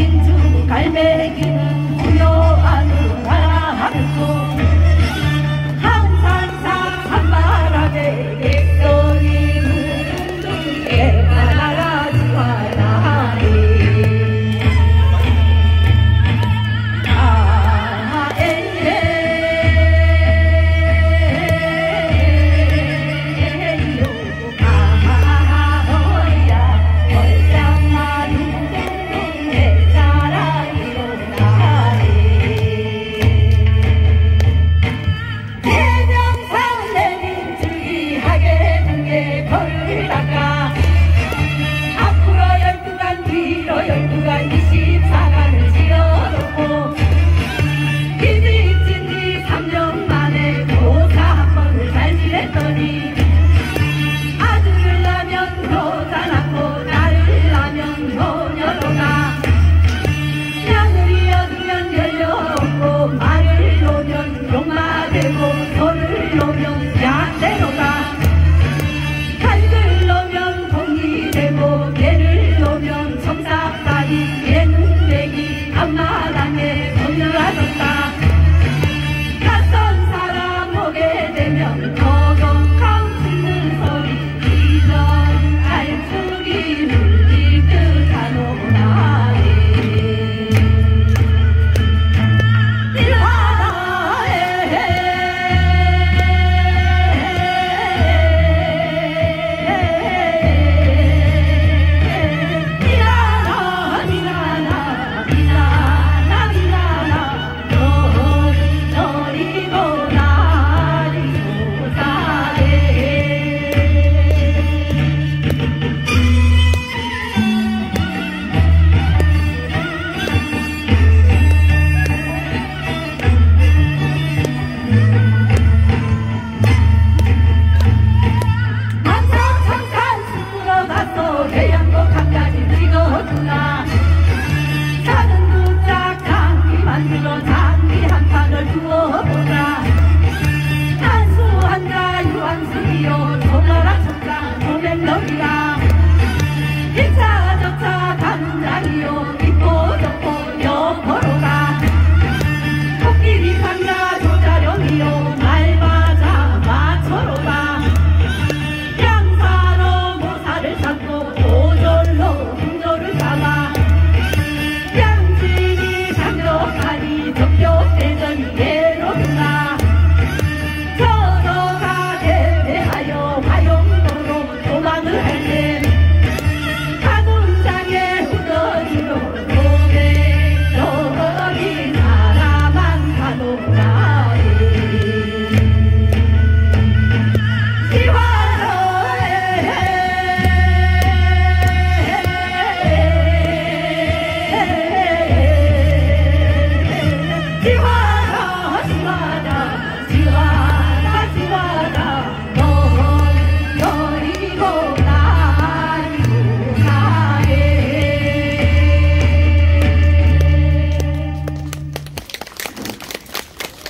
into kalbe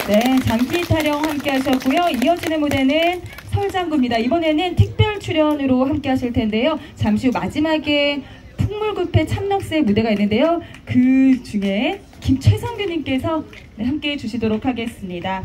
네, 장기 타령 함께 하셨고요. 이어지는 무대는 설장구입니다. 이번에는 특별 출연으로 함께 하실 텐데요. 잠시 후 마지막에 풍물급회 참넉새 무대가 있는데요. 그 중에 김최성규님께서 네, 함께 해주시도록 하겠습니다.